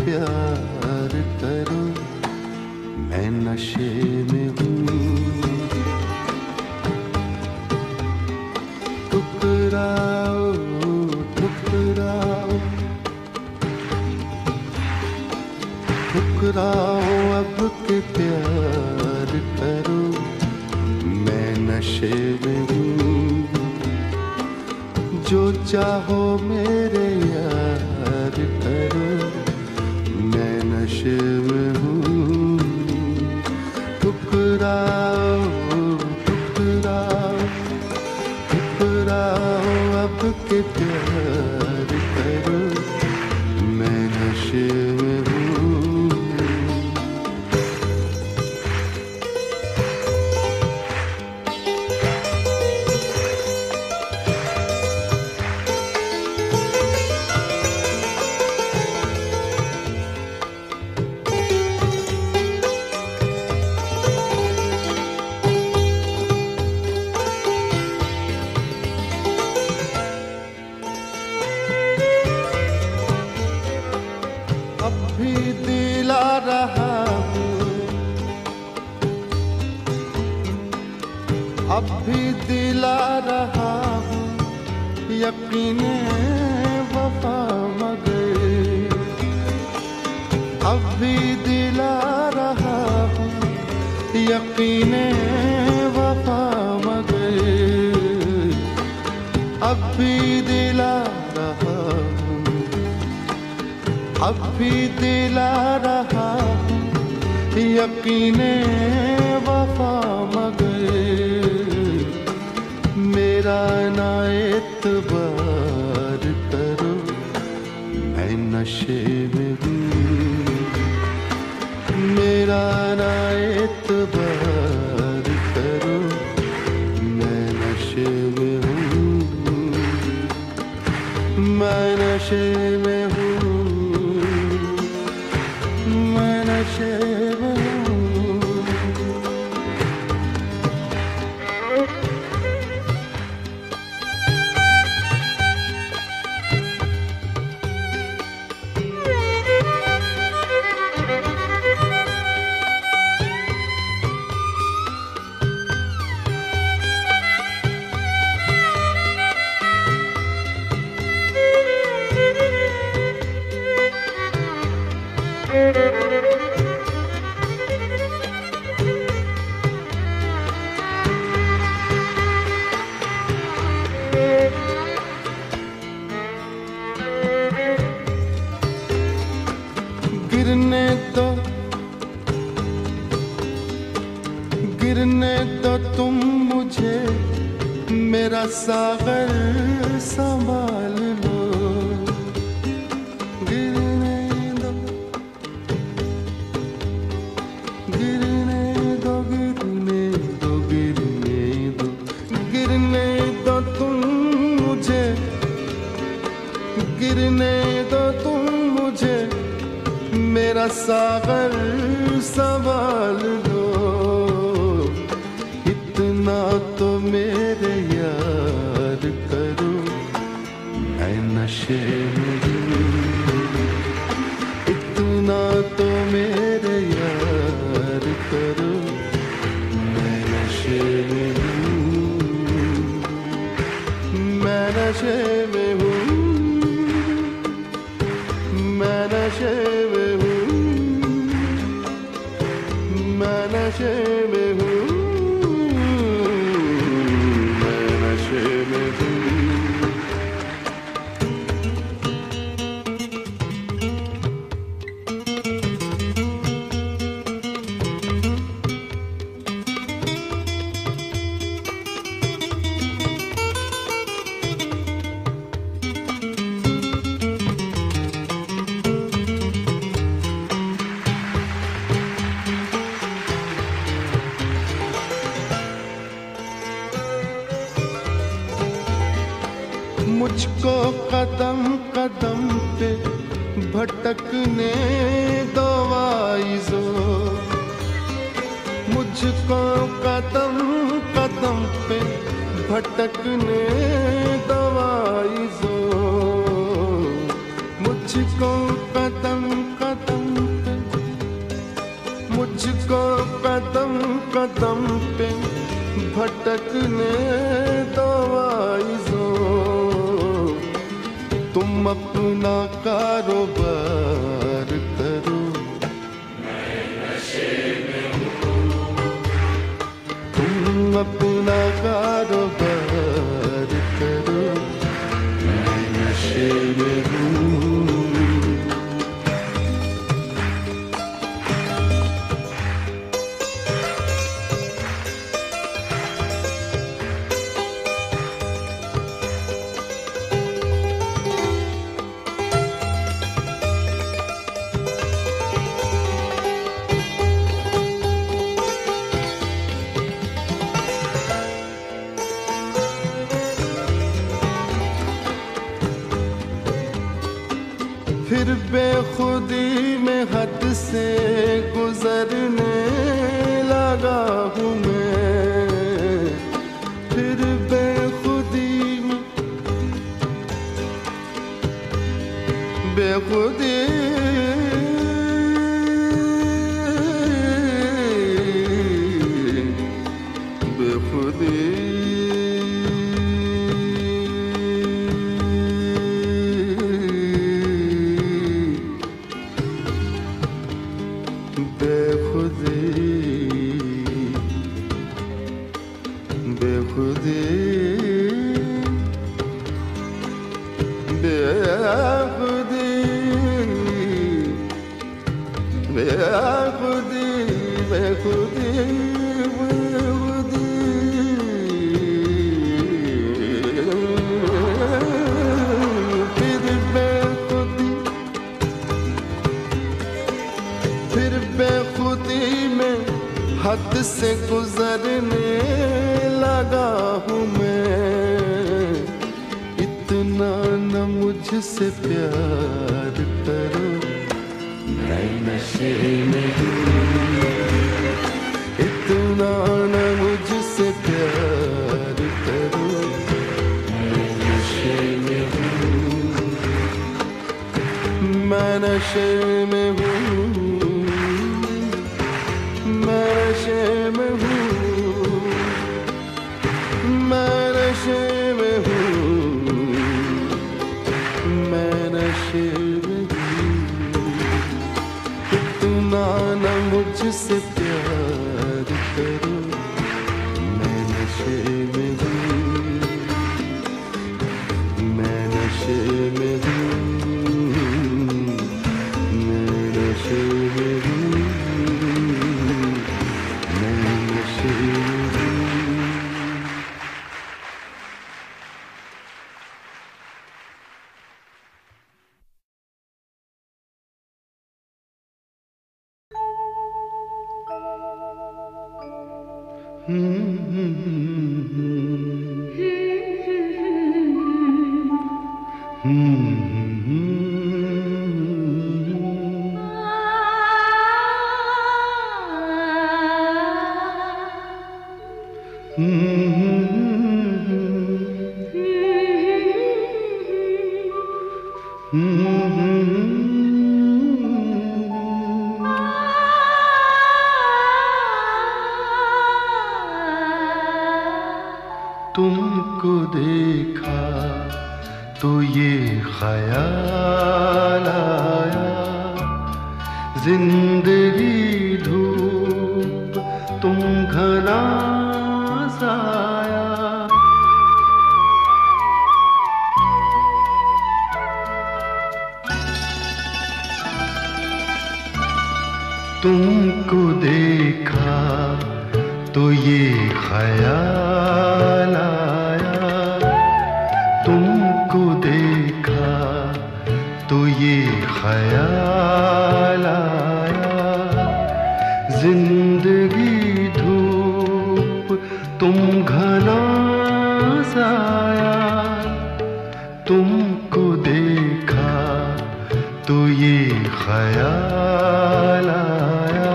के नशे भटकने दो वाइजो मुझको कदम कदम पे भटकने दवाई जो मुझको कदम कदम पे, मुझको कदम कदम पे भटकने दवाई जो तुम अपना कारोबार फिर बेखुदी में बेखुदी से प्यार करो। नशे में इतना न मुझसे प्यार करो। नशे में हूँ मैं नशे में हूँ। तो ये ख्याल आया।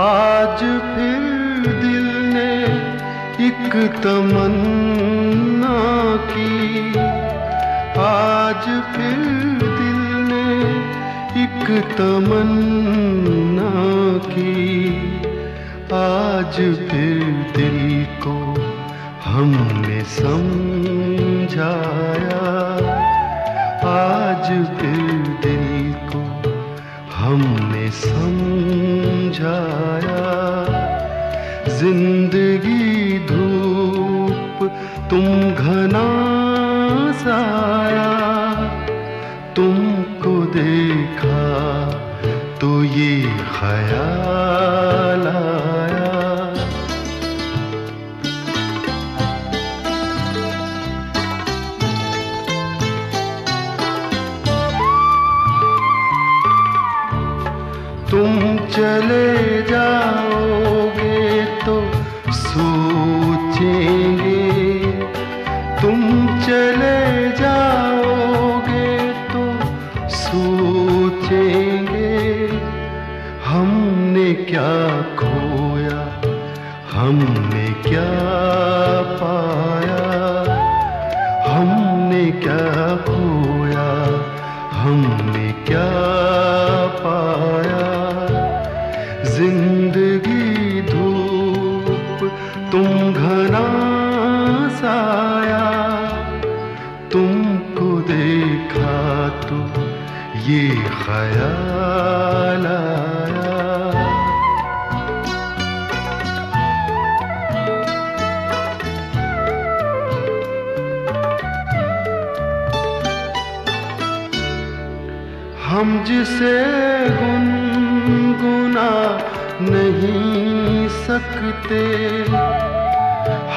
आज फिर दिल ने एक तमन्ना की। आज फिर दिल ने एक तमन्ना की। आज फिर दिल को हमने समझाया। आज फिर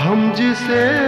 हम जिसे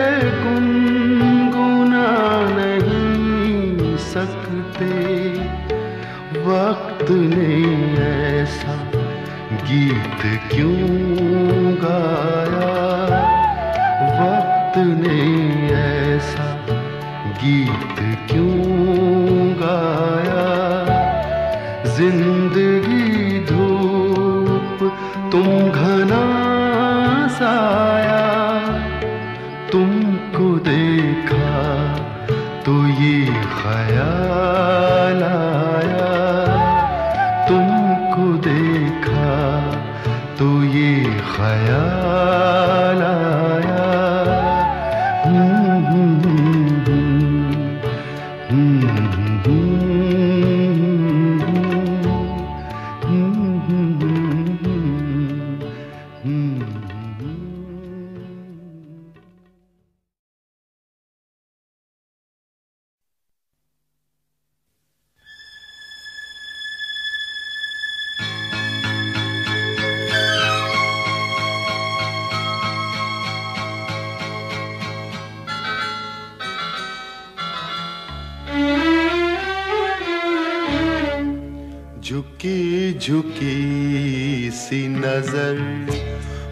झुकी सी नज़र,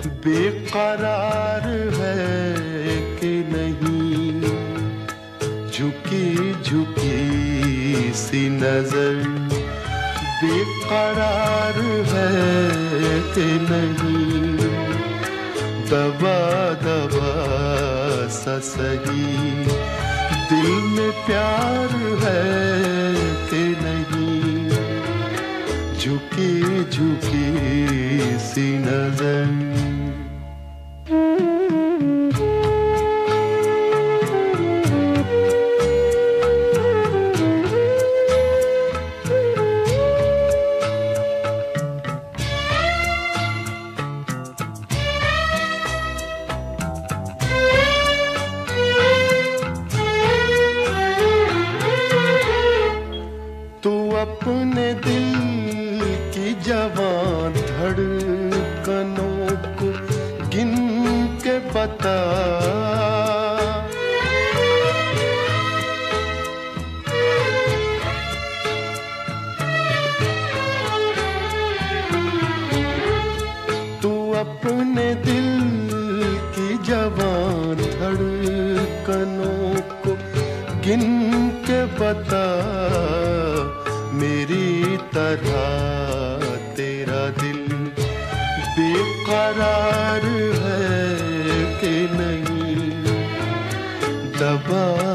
बेकरार है कि नहीं? झुकी झुकी सी नज़र, बेकरार है कि नहीं? दबा दबा सा दिल में प्यार है झुकी झुके सी नज़र।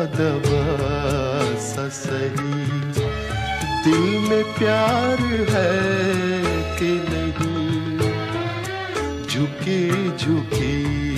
दबा सही। दिल में प्यार है कि नहीं? झुके झुकी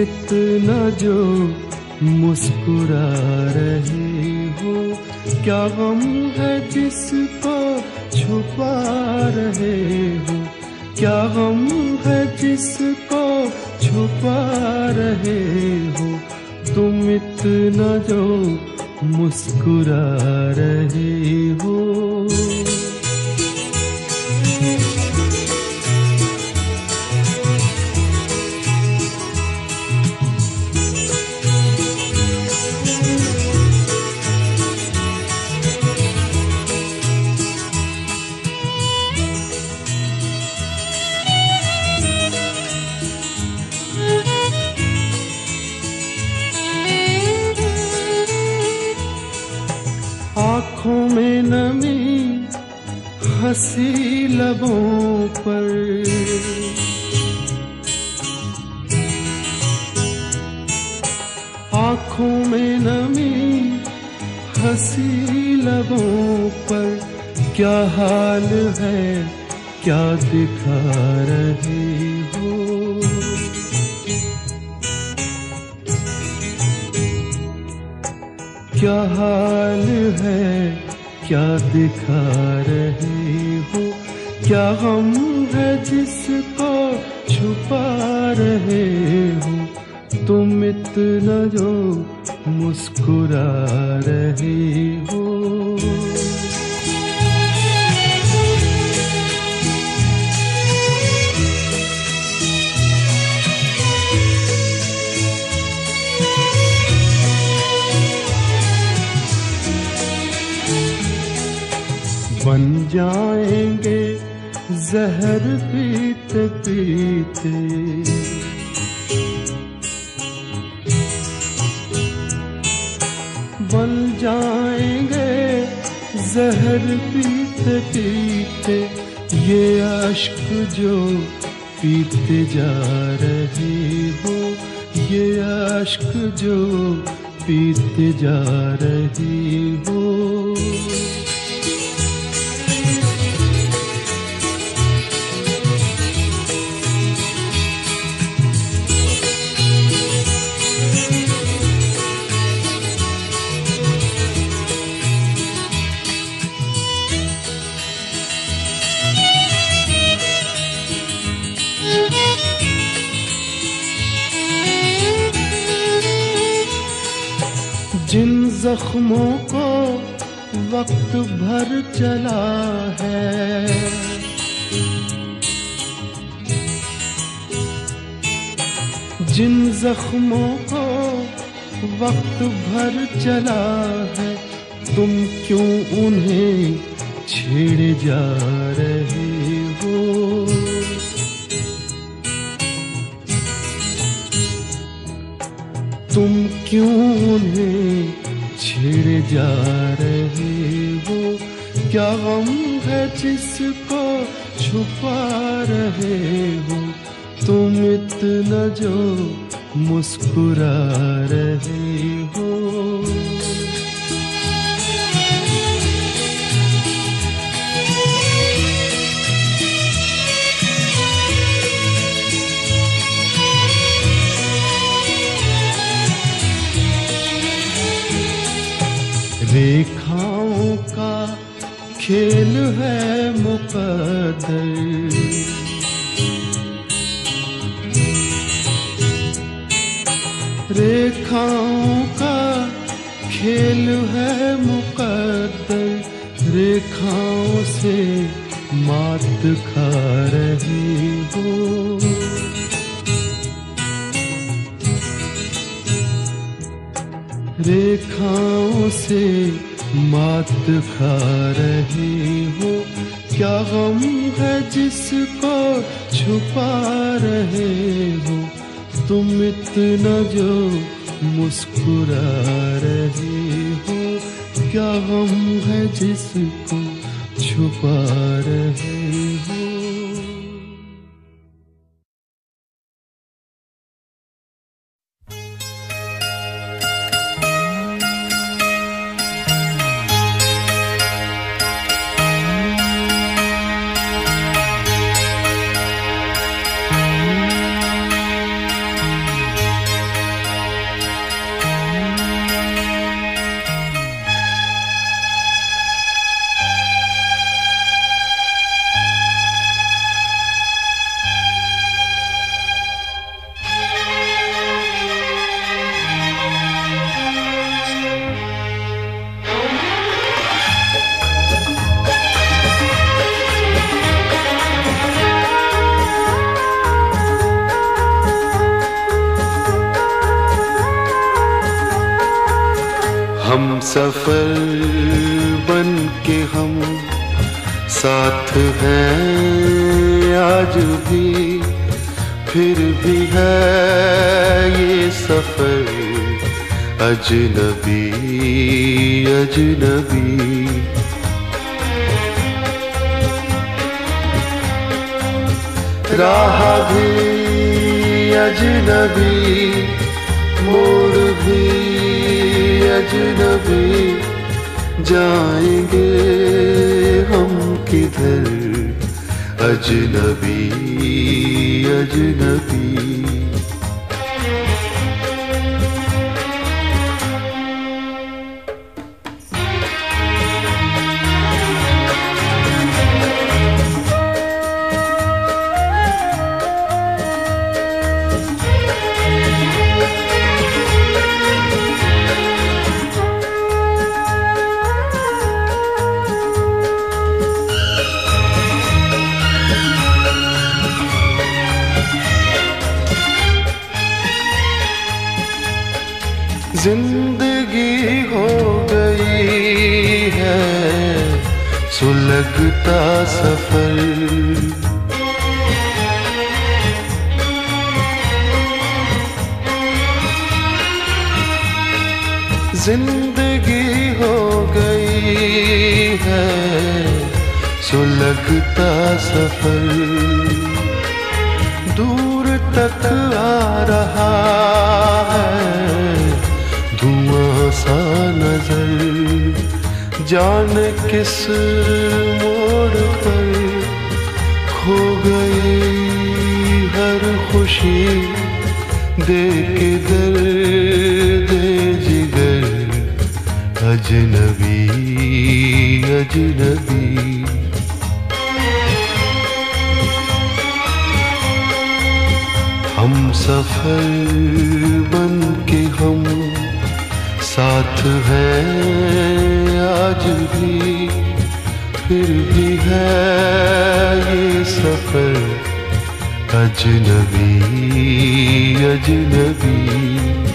इतना जो मुस्कुरा रहे हो, क्या गम है जिसको छुपा रहे हो? क्या गम है जिसको छुपा रहे हो? तुम इतना जो मुस्कुरा रहे हो। हँसी लबों पर। आँखों में नमी हँसी लबों पर। क्या हाल है, क्या दिखा रहे हो? क्या हाल है, क्या दिखा रहे क्या हम है जिसको छुपा रहे हो? तुम इतना जो मुस्कुरा रहे हो। जहर पीते पीते बन जाएँगे जहर पीते पीते, ये अश्क जो पीते जा रहे हो, ये अश्क जो पीते जा रहे हो। जख्मों को वक्त भर चला है। तुम क्यों उन्हें छेड़े जा रहे हो? तुम क्यों उन्हें छेड़े जा रहे हो? क्या गम है जिसको मुस्कुरा रहे हो। रेखाओं का खेल है मुकदर रेखाओं का खेल है मुकद्दर, रेखाओं से मात खा रही हो। रेखाओं से मात खा रही हो। क्या गम है जिसको छुपा रहे हो? तुम इतना जो मुस्कुरा रहे हो। क्या गम है जिसको छुपा रहे सफ़र बन के हम साथ हैं। आज भी, फिर भी है ये सफ़र। अजनबी अजनबी। राह भी, अजनबी मोड़ भी। अजनबी जाएँगे हम किधर? अजनबी अजनबी। सुलगता सफ़र दूर तक आ रहा है। धुआँ सा नज़र, जान किस मोड़ पर खो गई हर खुशी दे के दे जिगर, अजनबी अजनबी। सफ़र बन के हम साथ हैं। आज भी फिर भी है ये सफ़र अजनबी अजनबी।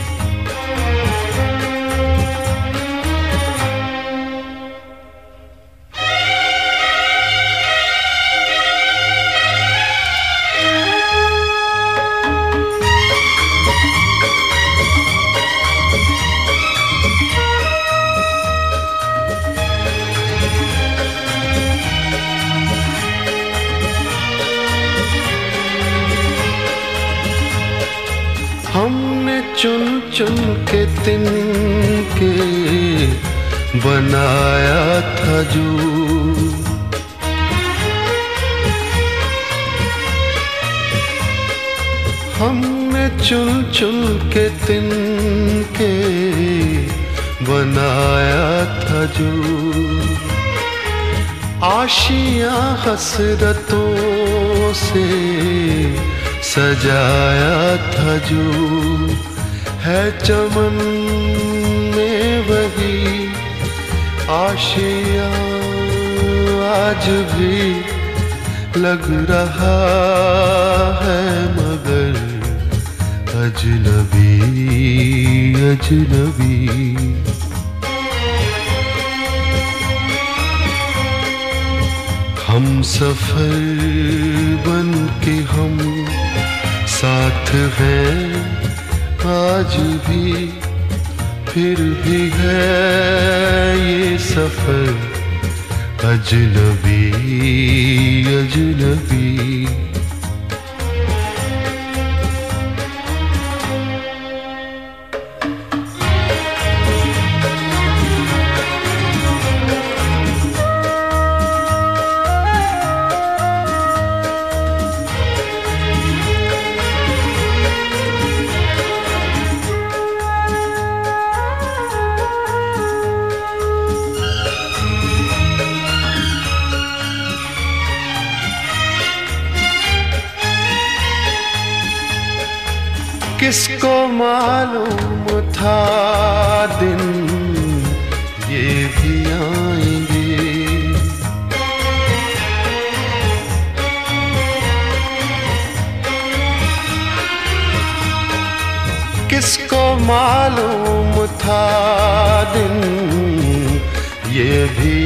आशियाँ हसरतों से सजाया था जो है चमन में वही आशिया आज भी लग रहा है मगर अजनबी अजनबी। हम सफ़र बन के हम साथ हैं। आज भी फिर भी है ये सफ़र। अजनबी अजनबी।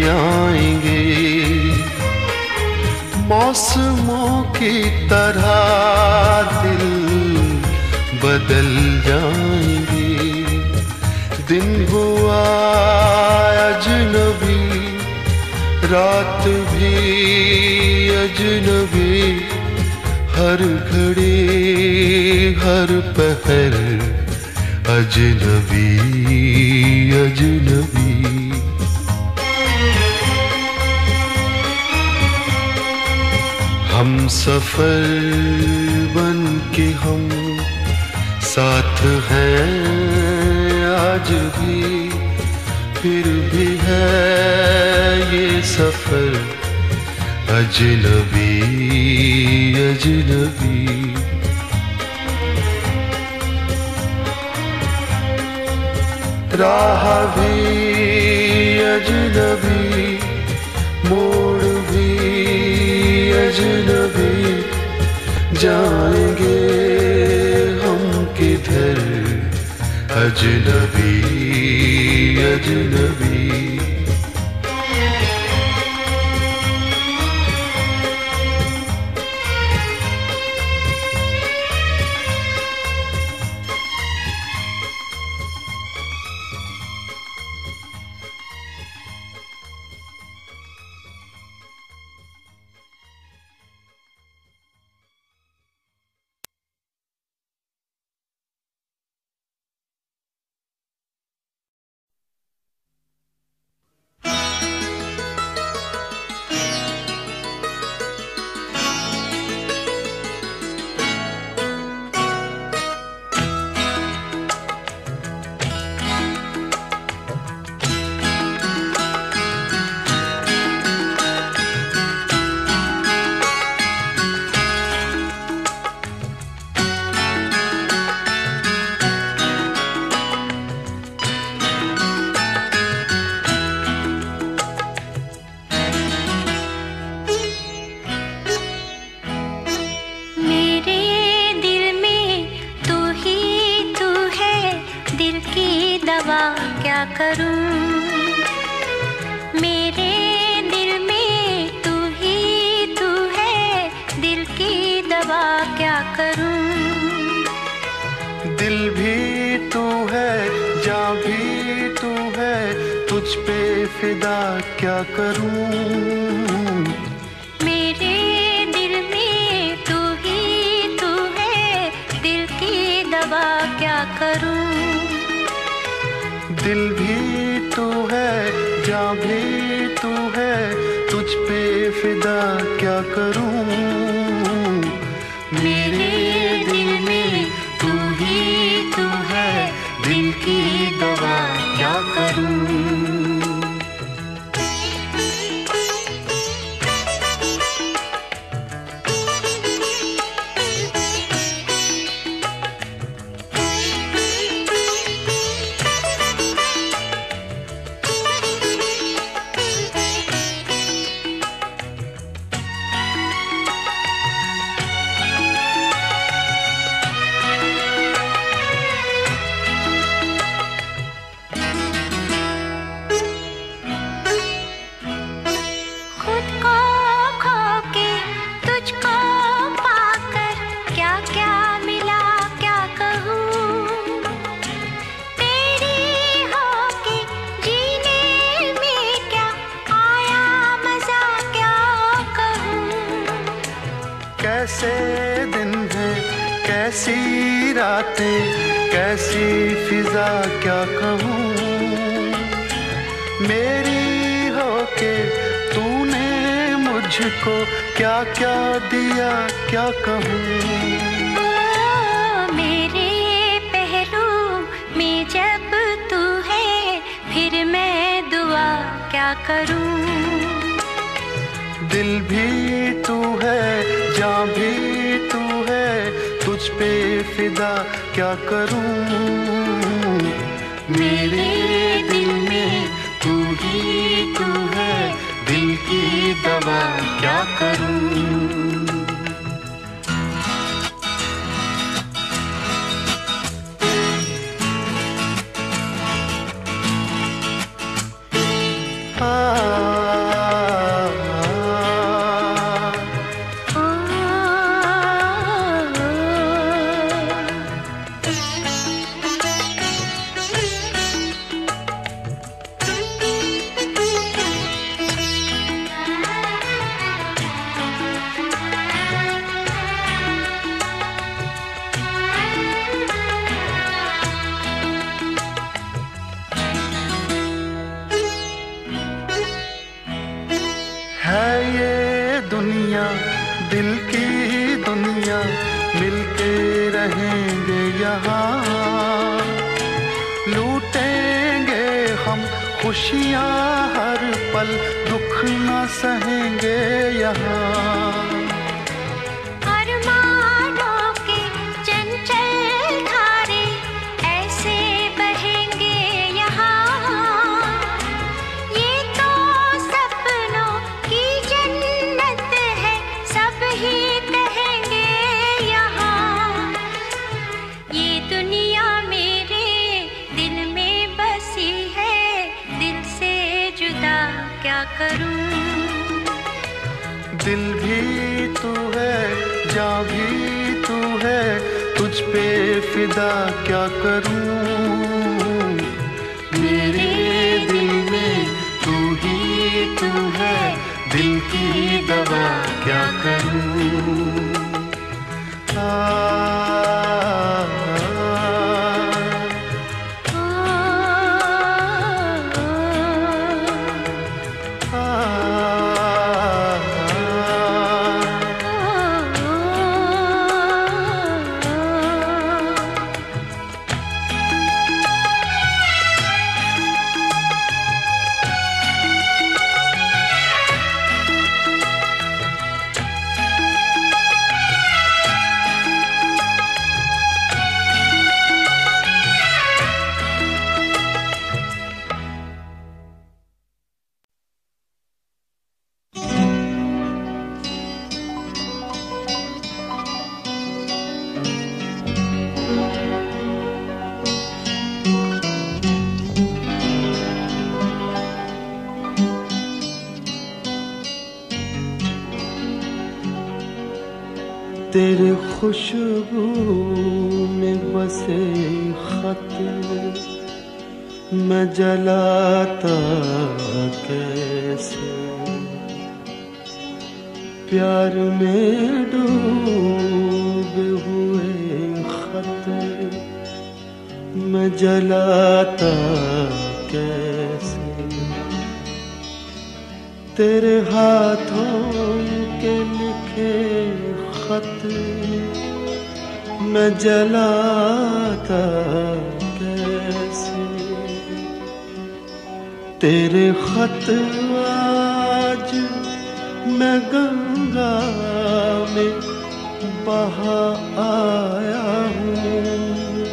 आएँगे। मौसमों की तरह दिल बदल जाएँगे। दिन हुआ, अजनबी, रात भी, अजनबी, हर घड़ी, हर पहर, अजनबी अजनबी। हम सफल बन के हम साथ हैं आज भी, फिर भी है ये सफ़र अजनबी अजनबी। राह भी अजनबी मोर अजनबी जाएँगे हम किधर। अजनबी अजनबी। है ये दुनिया, दिल की दुनिया, मिलके रहेंगे यहाँ। लूटेंगे हम खुशियाँ हर पल, दुख ना सहेंगे यहाँ। पे फिदा क्या करूँ खुशबू में बसे खत मैं जलाता कैसे? प्यार में डूबे हुए खत मैं जलाता कैसे? तेरे हाथों के लिखे खत मैं जलाता कैसे? तेरे खत आज मैं गंगा में बहा आया हूँ।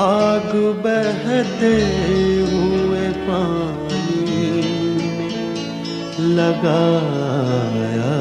आग बहते हुए पानी में लगाया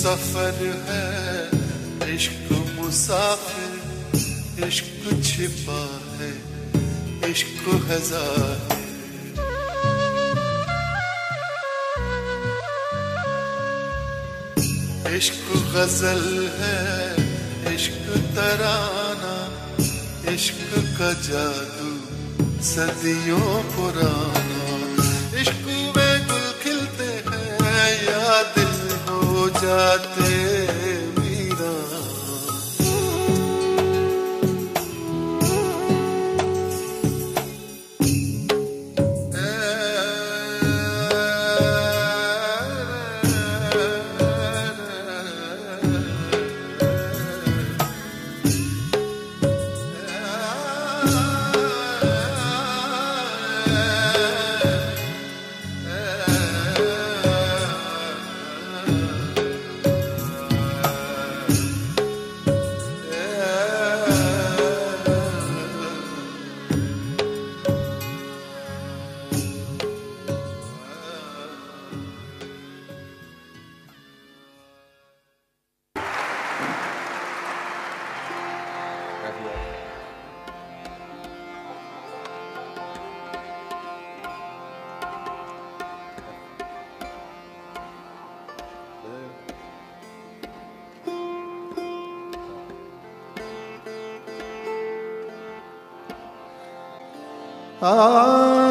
सफ़र है। इश्क मुसाफिर, इश्क छिपा है। इश्क हज़ार इश्क गज़ल है, इश्क तराना, इश्क का जादू, सदियों पुराना। जाते Ah.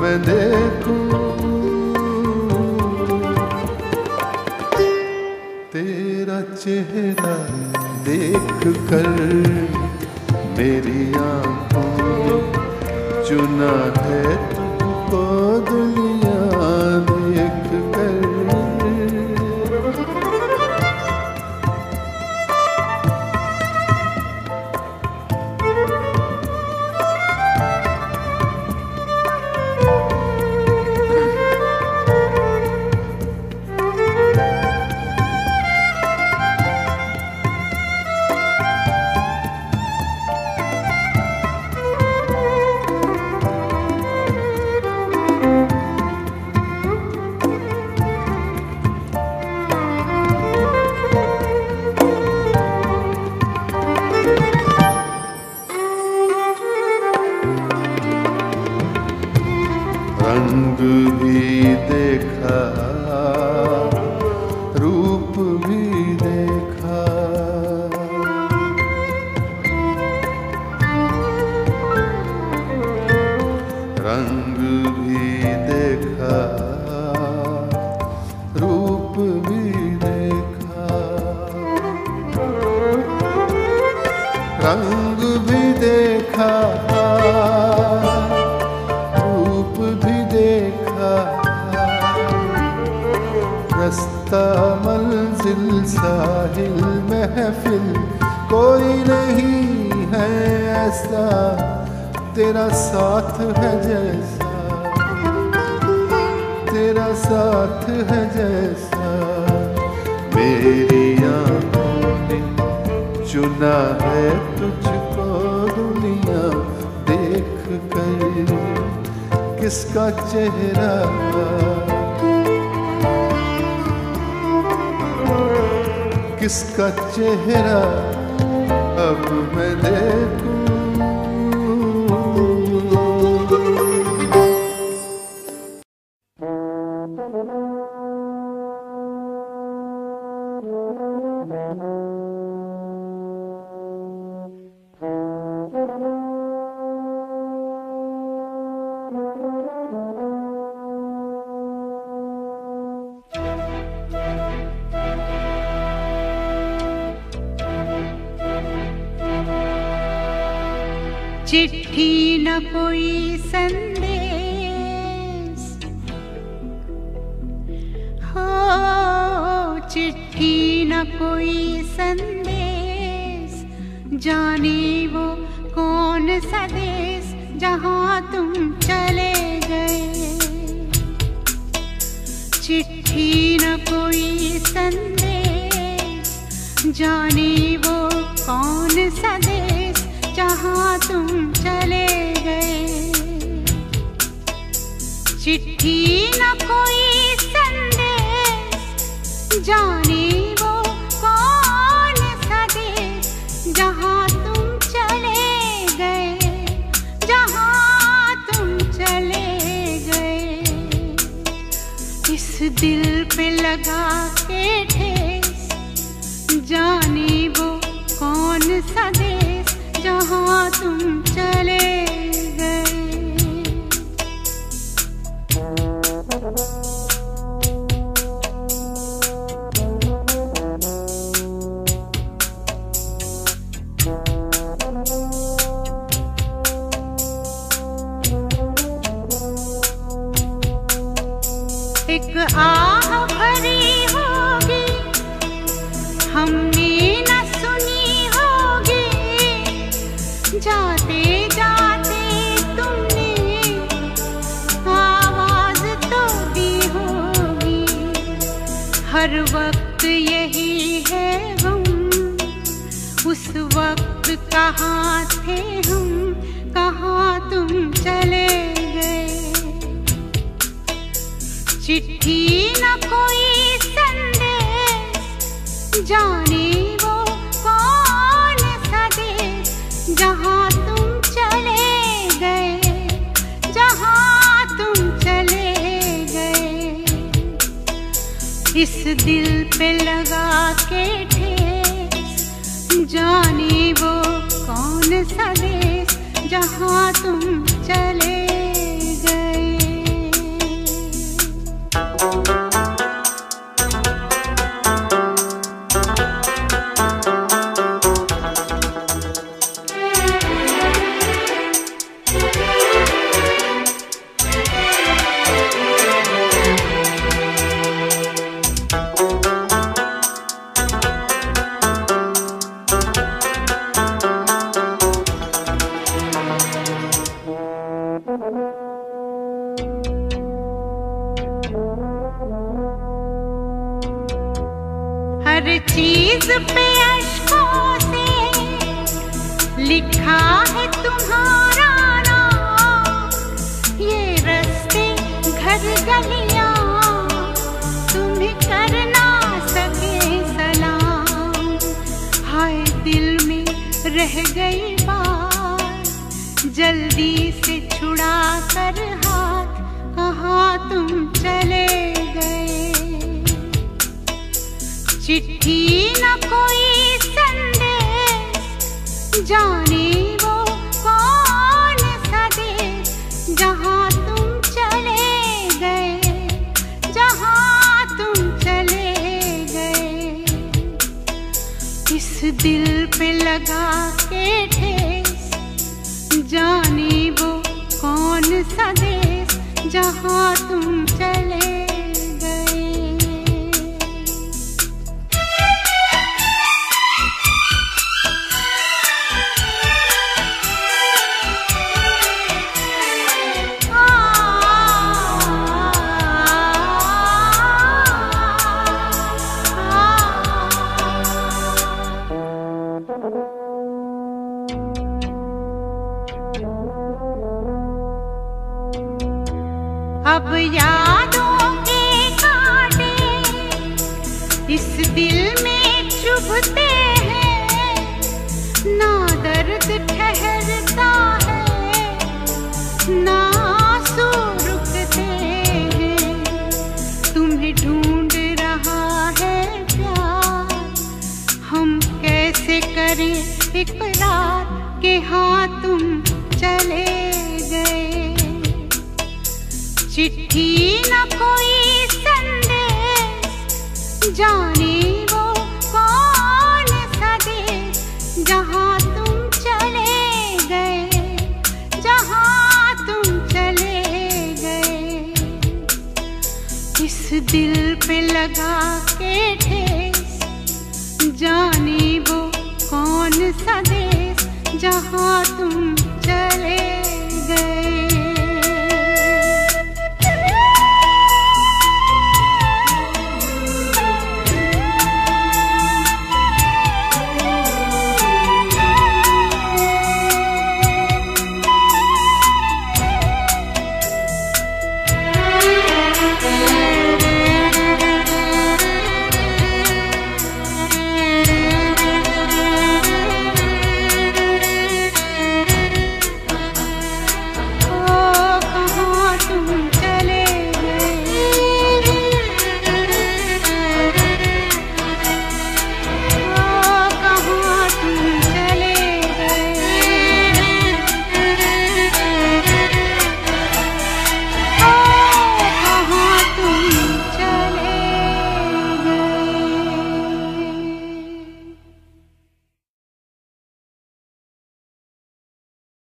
मैं देखूँ। तेरा चेहरा देख कर मेरी आँखों चुना है तुमको दुनिया तेरा साथ है जैसा। मेरी आँखों ने चुना है तुझको दुनिया। देख कर किसका चेहरा किसका चेहरा? अब मैं देखूँ लगाते थे। जाने वो कौन सा देश जहाँ तुम दिल पे लगा के थे जाने वो कौन सा देश जहाँ तुम दर्द ठहरता है ना आँसू रुकते हैं। तुम्हें ढूंढ रहा है प्यार, हम कैसे करें इकरार के हाँ तुम चले गए। चिट्ठी न कोई संदेश, जाने दिल पे लगा के ठेस। जाने वो कौन सा देश जहाँ तुम